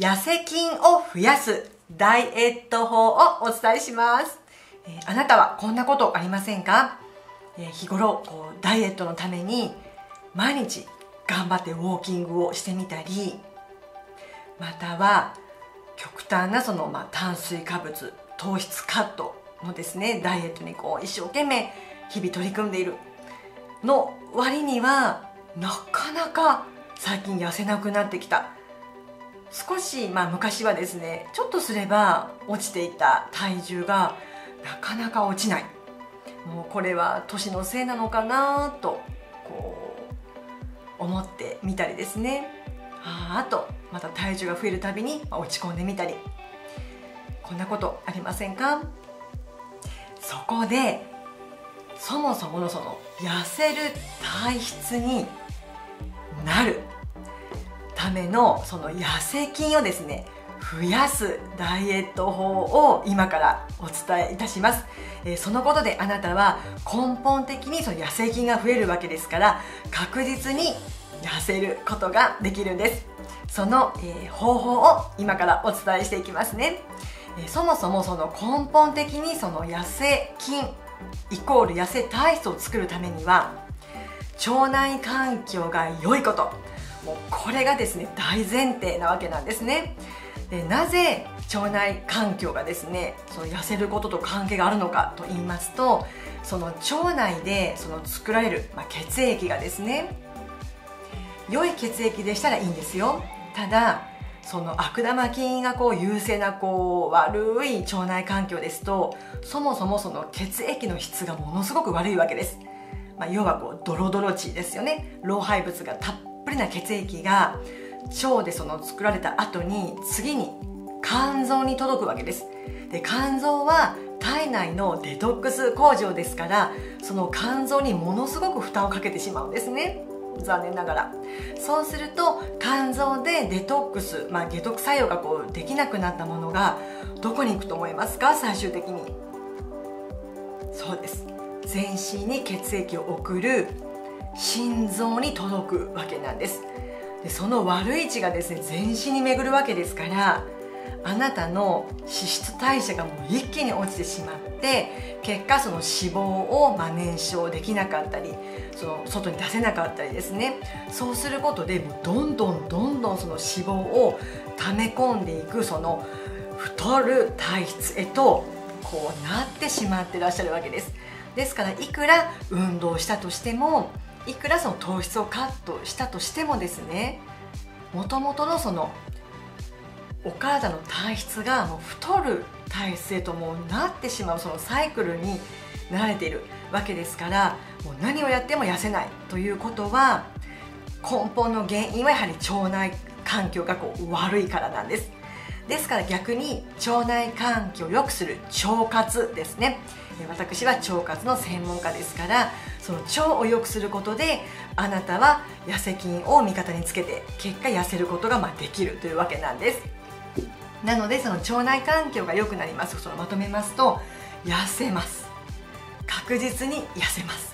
痩せ筋を増やすダイエット法をお伝えします、えー、あなたはこんなことありませんか、えー、日頃こうダイエットのために毎日頑張ってウォーキングをしてみたりまたは極端なその、まあ、炭水化物糖質カットのですねダイエットにこう一生懸命日々取り組んでいる。の割にはなかなか最近痩せなくなってきた。少し、まあ、昔はですねちょっとすれば落ちていた体重がなかなか落ちない。もうこれは年のせいなのかなとこう思ってみたりですね。ああとまた体重が増えるたびに落ち込んでみたり。こんなことありませんか？そこでそもそものその痩せる体質になる。ためのその痩せ筋をですね増やすダイエット法を今からお伝えいたします、えー、そのことであなたは根本的にその痩せ筋が増えるわけですから確実に痩せることができるんです。その、えー、方法を今からお伝えしていきますね、えー、そもそもその根本的にその痩せ筋イコール痩せ体質を作るためには腸内環境が良いこと。もうこれがですね大前提なわけなんですね。でなぜ腸内環境がですねその痩せることと関係があるのかと言いますとその腸内でその作られる、まあ、血液がですね良い血液でしたらいいんですよ。ただその悪玉菌がこう優勢なこう悪い腸内環境ですとそもそもその血液の質がものすごく悪いわけです、まあ、要はこうドロドロ値ですよね。老廃物がたっぷりな血液が腸でその作られた後に次に肝臓に届くわけです。で肝臓は体内のデトックス工場ですからその肝臓にものすごく負担をかけてしまうんですね。残念ながら。そうすると肝臓でデトックス、まあ、解毒作用がこうできなくなったものがどこに行くと思いますか？最終的に。そうです。全身に血液を送る心臓に届くわけなんです。でその悪い血がですね全身に巡るわけですからあなたの脂質代謝がもう一気に落ちてしまって結果その脂肪をま燃焼できなかったりその外に出せなかったりですね。そうすることでもうどんどんどんどんその脂肪を溜め込んでいくその太る体質へとこうなってしまってらっしゃるわけです。ですからいくら運動したとしてもいくらその糖質をカットしたとしてもですねもともとのそのお体の体質がもう太る体質へともうなってしまうそのサイクルになれているわけですからもう何をやっても痩せないということは根本の原因はやはり腸内環境がこう悪いからなんです。ですから逆に腸内環境を良くする腸活ですね。私は腸活の専門家ですからその腸を良くすることであなたは痩せ筋を味方につけて結果痩せることがまできるというわけなんです。なのでその腸内環境が良くなります。そのまとめますと痩せます。確実に痩せます。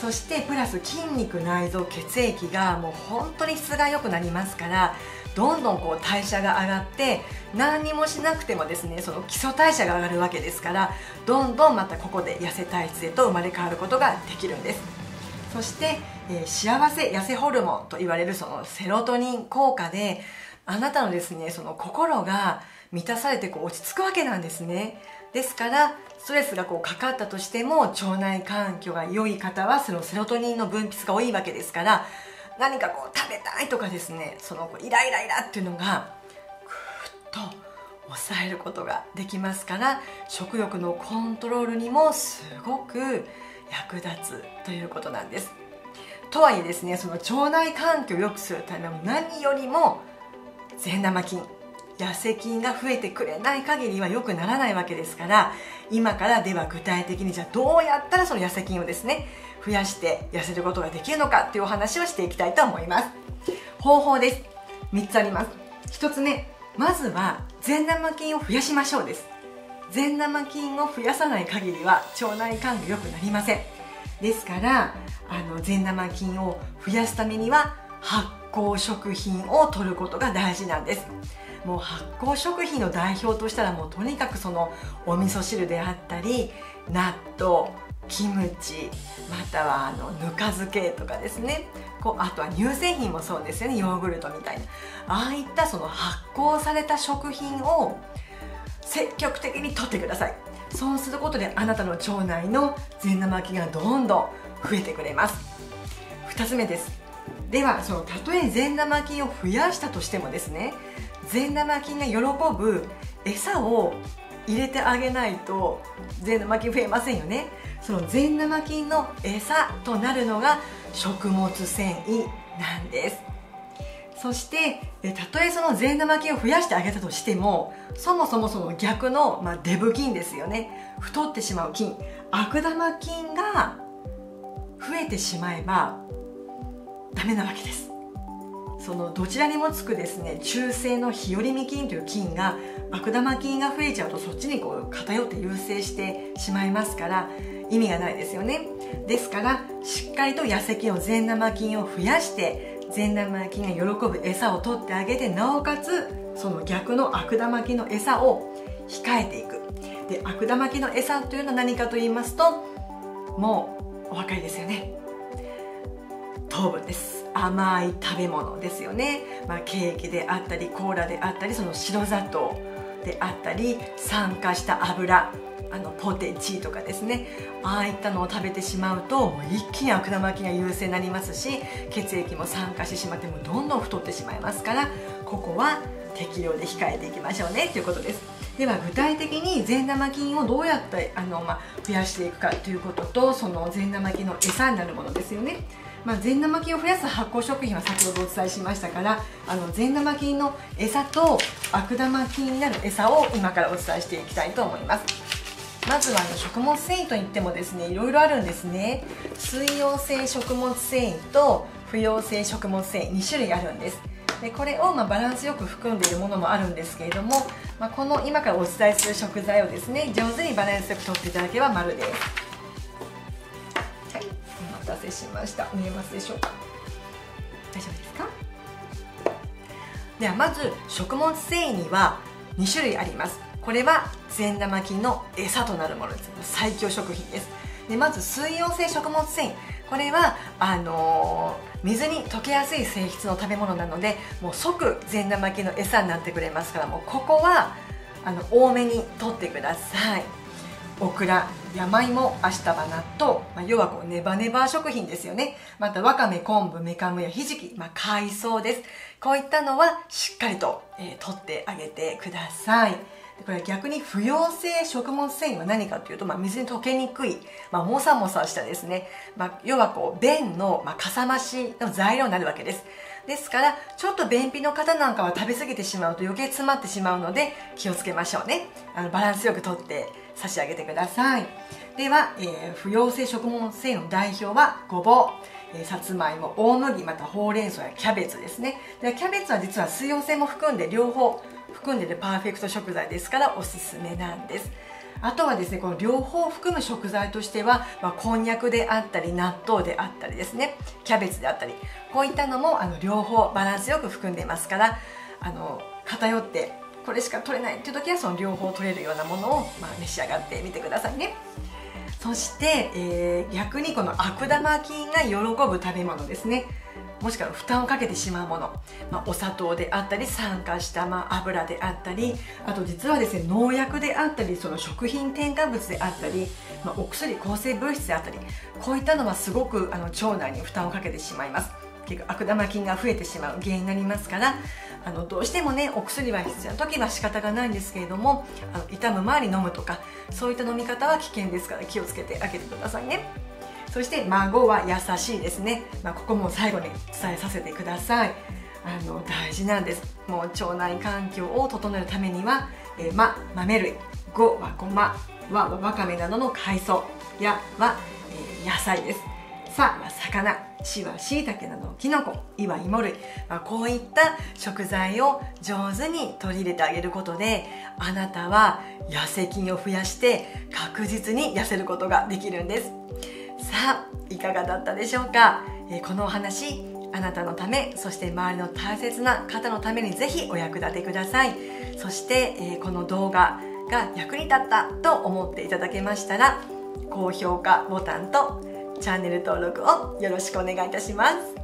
そしてプラス筋肉内臓血液がもう本当に質が良くなりますからどんどんこう代謝が上がって何にもしなくてもですねその基礎代謝が上がるわけですからどんどんまたここで痩せ体質へと生まれ変わることができるんです。そして、えー、幸せ痩せホルモンと言われるそのセロトニン効果であなたのですねその心が満たされてこう落ち着くわけなんですね。ですからストレスがこうかかったとしても腸内環境が良い方はそのセロトニンの分泌が多いわけですから何かこう食べたいとかですねそのイライライラっていうのがぐっと抑えることができますから食欲のコントロールにもすごく役立つということなんです。とはいえですねその腸内環境を良くするための何よりも善玉菌。痩せ菌が増えてくれない限りは良くならないわけですから今からでは具体的にじゃあどうやったらその痩せ菌をですね増やして痩せることができるのかっていうお話をしていきたいと思います。方法です。3つあります。1つ目。まずは善玉菌を増やしましょうです。善玉菌を増やさない限りは腸内環境良くなりません。ですからあの善玉菌を増やすためには発酵食品を摂ることが大事なんです。もう発酵食品の代表としたらもうとにかくそのお味噌汁であったり納豆キムチまたはあのぬか漬けとかですね。こうあとは乳製品もそうですよね。ヨーグルトみたいな。ああいったその発酵された食品を積極的にとってください。そうすることであなたの腸内の善玉菌がどんどん増えてくれます。2つ目です。ではそのたとえ善玉菌を増やしたとしてもですね善玉菌が喜ぶ餌を入れてあげないと善玉菌増えませんよね。その善玉菌の餌となるのが食物繊維なんです。そしてたとえその善玉菌を増やしてあげたとしてもそもそもその逆の、まあ、デブ菌ですよね。太ってしまう菌。悪玉菌が増えてしまえばダメなわけです。そのどちらにもつくですね中性の日和見菌という菌が悪玉菌が増えちゃうとそっちにこう偏って優勢してしまいますから意味がないですよね。ですからしっかりと痩せ菌を善玉菌を増やして善玉菌が喜ぶ餌を取ってあげてなおかつその逆の悪玉菌の餌を控えていく。で悪玉菌の餌というのは何かと言いますともうお分かりですよね。糖分です。甘い食べ物ですよね、まあ、ケーキであったりコーラであったりその白砂糖であったり酸化した油あのポテチとかですね。ああいったのを食べてしまうと一気に悪玉菌が優勢になりますし血液も酸化してしまってもどんどん太ってしまいますからここは適量で控えていきましょうね。ということです。では具体的に善玉菌をどうやってあの、まあ、増やしていくかということとその善玉菌の餌になるものですよね。まあ、善玉菌を増やす発酵食品は先ほどお伝えしましたからあの善玉菌の餌と悪玉菌になる餌を今からお伝えしていきたいと思います。まずはあの食物繊維といってもですねいろいろあるんですね。水溶性食物繊維と不溶性食物繊維2種類あるんです。でこれをまバランスよく含んでいるものもあるんですけれども、まあ、この今からお伝えする食材をですね上手にバランスよくとっていただければ丸です。たせしました。見えますでしょうか？大丈夫ですか？ではまず食物繊維には2種類あります。これは善玉菌の餌となるものです。最強食品です。でまず水溶性食物繊維。これはあのー、水に溶けやすい性質の食べ物なのでもう即善玉菌の餌になってくれますからもうここはあの多めにとってください。オクラ山芋アシタバ納豆、まあ、要はこうネバネバ食品ですよね。またわかめ昆布メカムやひじき、まあ、海藻です。こういったのはしっかりと、えー、取ってあげてください。これ逆に不溶性食物繊維は何かというと、まあ、水に溶けにくい、まあ、もさもさしたですね、まあ、要はこう便の、まあ、かさ増しの材料になるわけです。ですからちょっと便秘の方なんかは食べ過ぎてしまうと余計詰まってしまうので気をつけましょうね。あのバランスよくとって差し上げてください。では、えー、不溶性食物繊維の代表はごぼう。えさつまいも大麦またほうれん草やキャベツですね。でキャベツは実は水溶性も含んで両方含んでるパーフェクト食材ですからおすすめなんです。あとはですねこの両方含む食材としては、まあ、こんにゃくであったり納豆であったりですね。キャベツであったり。こういったのもあの両方バランスよく含んでいますからあの偏ってこれしか取れないっていう時はその両方取れるようなものを、まあ、召し上がってみてくださいね。そして、えー、逆にこの悪玉菌が喜ぶ食べ物ですね。もしくは負担をかけてしまうもの、まあ、お砂糖であったり酸化した、まあ、油であったりあと実はですね農薬であったりその食品添加物であったり、まあ、お薬抗生物質であったりこういったのはすごくあの腸内に負担をかけてしまいます。結局悪玉菌が増えてしまう原因になりますからあのどうしてもねお薬は必要な時は仕方がないんですけれどもあの痛む前に飲むとかそういった飲み方は危険ですから気をつけてあげてくださいね。そして孫は優しいですね、まあ、ここも最後に伝えさせてください。あの大事なんです。もう腸内環境を整えるためには、えー、ま豆類。ごはごま。わわかめなどの海藻。やは、えー、野菜です。さあ、魚、しはしいたけなどきのこいは芋類、まあ、こういった食材を上手に取り入れてあげることであなたは痩せ菌を増やして確実に痩せることができるんです。さあいかがだったでしょうか、えこのお話あなたのためそして周りの大切な方のためにぜひお役立てください。そして、えこの動画が役に立ったと思っていただけましたら高評価ボタンとチャンネル登録をよろしくお願いいたします。